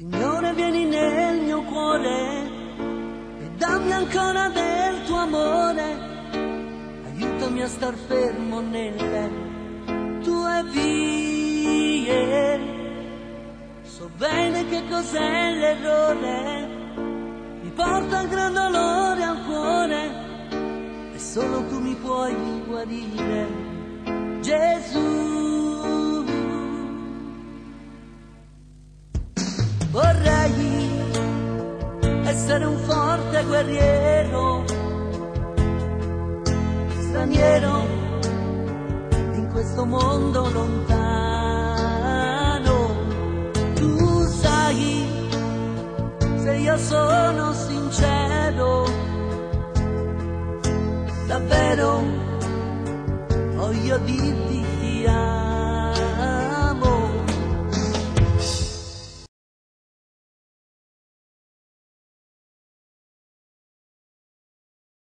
Signore vieni nel mio cuore e dammi ancora del tuo amore, aiutami a star fermo nelle tue vie. So bene che cos'è l'errore, mi porta gran dolore al cuore e solo tu mi puoi guarire, Gesù. Vorrei essere un forte guerriero, straniero in questo mondo lontano. Tu sai se io sono sincero, davvero voglio dirti